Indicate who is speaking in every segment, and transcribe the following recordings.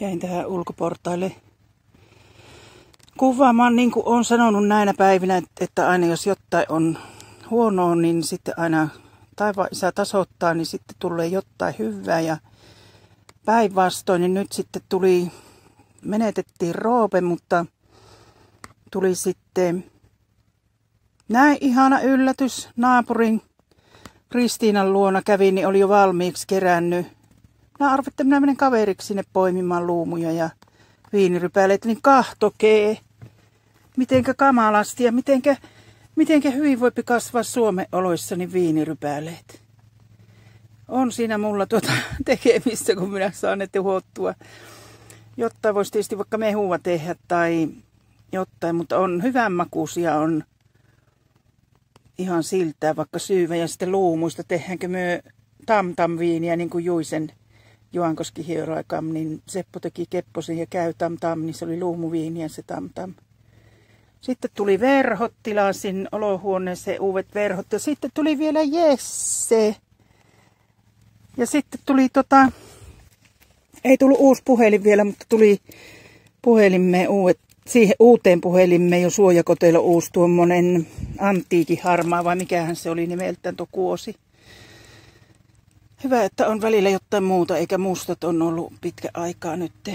Speaker 1: jäin tähän ulkoportaille kuvaamaan, niin kuin olen sanonut näinä päivinä, että aina jos jotain on huonoa, niin sitten aina taivaan isä tasoittaa, niin sitten tulee jotain hyvää ja päinvastoin, niin nyt sitten tuli, menetettiin Roope, mutta tuli sitten näin ihana yllätys naapurin Kristiinan luona kävin, niin oli jo valmiiksi kerännyt. Mä arvin, että minä menen kaveriksi sinne poimimaan luumuja ja viinirypäleitä, niin kahtokee, mitenkä kamalasti ja mitenkä, mitenkä hyvin voi kasvaa Suomen oloissa niin viinirypäleet. On siinä mulla tuota tekemistä, kun minä saan ne tuhottua. Jotta voisi tietysti vaikka mehua tehdä tai jotain, mutta on hyvän makuisia, on ihan siltä, vaikka syyvä. Ja sitten luumuista tehdäänkö tam-tam viiniä, niin kuin Juisen Juankoski hieroikam, niin Seppo teki kepposen ja käy tam-tam, niin se oli luumuviiniä se tam-tam. Sitten tuli verhot, tilasin olohuoneeseen uudet verhot ja sitten tuli vielä Jesse. Ja sitten tuli tota, ei tullut uusi puhelin vielä, mutta tuli puhelimme uudet siihen uuteen puhelimme jo suojakoteilla uusi tuommoinen antiikin harmaa, vai mikähän se oli nimeltään tuo kuosi. Hyvä, että on välillä jotain muuta, eikä mustat on ollut pitkä aikaa nyt.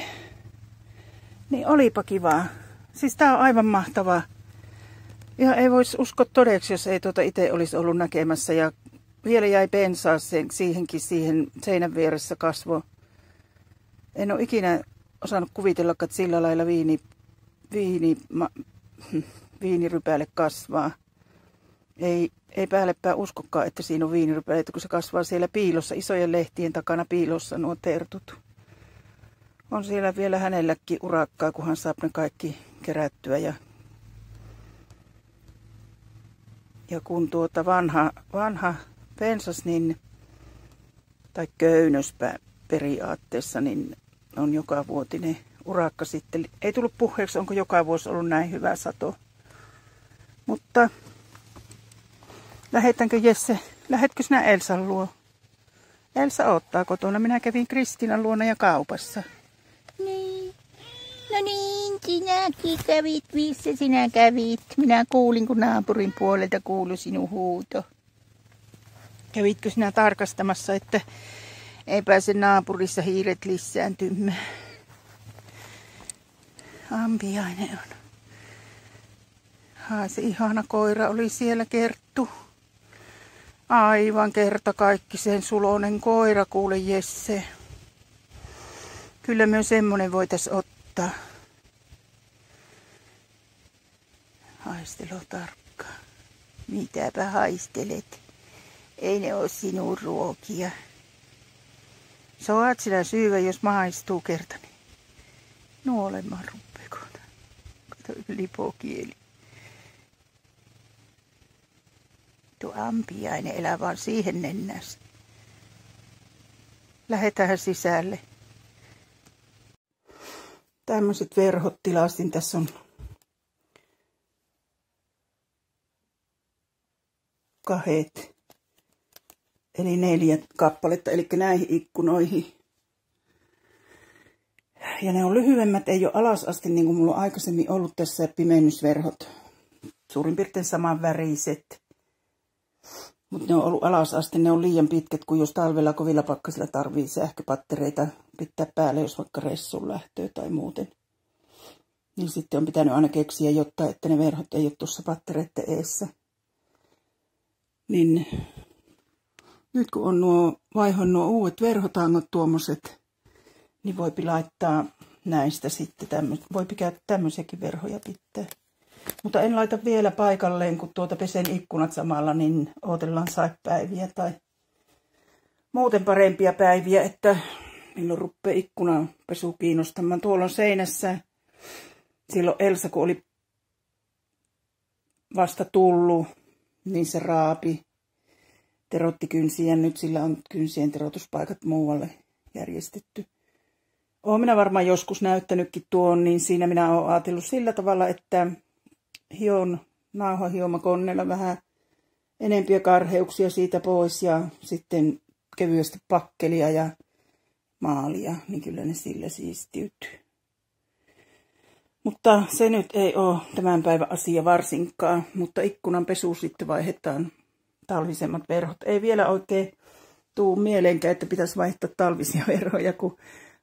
Speaker 1: Niin olipa kivaa. Siis tää on aivan mahtavaa. Ja ei voisi uskoa todeksi, jos ei tuota itse olisi ollut näkemässä. Ja vielä jäi bensaa sen, siihenkin siihen seinän vieressä kasvo. En ole ikinä osannut kuvitella, että sillä lailla viini viini, ma, viinirypäle kasvaa. Ei, ei päällepää uskokaan, että siinä on viinirypäle, kun se kasvaa siellä piilossa, isojen lehtien takana piilossa nuo tertut. On siellä vielä hänelläkin urakkaa, kun hän saa ne kaikki kerättyä. Ja, ja kun tuota vanha, vanha pensas, niin, tai köynnöspä periaatteessa, niin on joka vuotinen urakka sitten. Ei tullut puheeksi, onko joka vuosi ollut näin hyvä sato. Mutta lähetänkö Jesse, lähetkö sinä Elsan luo? Elsa ottaa kotona. Minä kävin Kristinan luona ja kaupassa.
Speaker 2: Niin. No niin, sinäkin kävit. Missä sinä kävit? Minä kuulin, kun naapurin puolelta kuului sinun huuto.
Speaker 1: Kävitkö sinä tarkastamassa, että ei pääse naapurissa hiiret lisääntymään? ampiainen on. Ha, se ihana koira oli siellä kerttu. Aivan kerta kaikki sen sulonen koira, kuule Jesse. Kyllä myös semmonen voitais ottaa. Haistelo tarkkaan. Mitäpä haistelet? Ei ne oo sinun ruokia. Saat sinä syyvä, jos maistuu kertani. Nuolemaan lipokieli. Tuo ampiainen elää vaan siihen nennästä. Lähetään sisälle. Tämmöiset verhot tilasin. Tässä on kahet. Eli neljä kappaletta, eli näihin ikkunoihin ja ne on lyhyemmät, ei ole alas asti niin kuin mulla on aikaisemmin ollut tässä pimennysverhot. Suurin piirtein saman väriset. Mutta ne on ollut alas asti, ne on liian pitkät, kun jos talvella kovilla pakkasilla tarvii sähköpattereita pitää päälle, jos vaikka ressun lähtöä tai muuten. Niin sitten on pitänyt aina keksiä jotta, että ne verhot ei ole tuossa pattereiden eessä. Niin nyt kun on nuo, vaihon nuo uudet verhotangot tuommoiset, niin voipi laittaa näistä sitten, tämmö, voipi käyttää tämmöisiäkin verhoja pitää. Mutta en laita vielä paikalleen, kun tuota pesen ikkunat samalla, niin odotellaan saipäiviä tai muuten parempia päiviä, että milloin rupeaa ikkunan pesu kiinnostamaan. Tuolla on seinässä, silloin Elsa kun oli vasta tullut, niin se raapi, terotti kynsiä. Nyt sillä on kynsien terotuspaikat muualle järjestetty olen minä varmaan joskus näyttänytkin tuon, niin siinä minä olen ajatellut sillä tavalla, että hion nauhahiomakonnella vähän enempiä karheuksia siitä pois ja sitten kevyesti pakkelia ja maalia, niin kyllä ne sillä siistiytyy. Mutta se nyt ei ole tämän päivän asia varsinkaan, mutta ikkunan pesu sitten vaihdetaan talvisemmat verhot. Ei vielä oikein tuu mieleenkään, että pitäisi vaihtaa talvisia verhoja, kun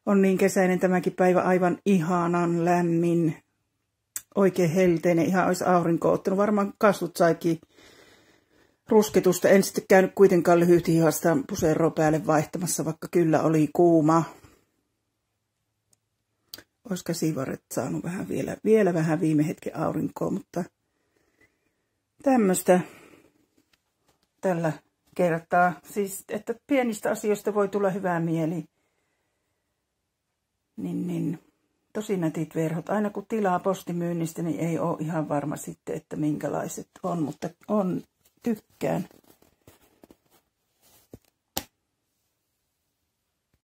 Speaker 1: on niin kesäinen tämäkin päivä aivan ihanan lämmin, oikein helteinen, ihan olisi aurinko ottanut. Varmaan kasvut saikin rusketusta. En sitten käynyt kuitenkaan lyhythihasta puseroa päälle vaihtamassa, vaikka kyllä oli kuuma. Olisi käsivarret saanut vähän vielä, vielä vähän viime hetken aurinkoa, mutta tämmöistä tällä kertaa. Siis, että pienistä asioista voi tulla hyvää mieli. Niin, niin. Tosi nätit verhot. Aina kun tilaa postimyynnistä, niin ei ole ihan varma sitten, että minkälaiset on, mutta on tykkään.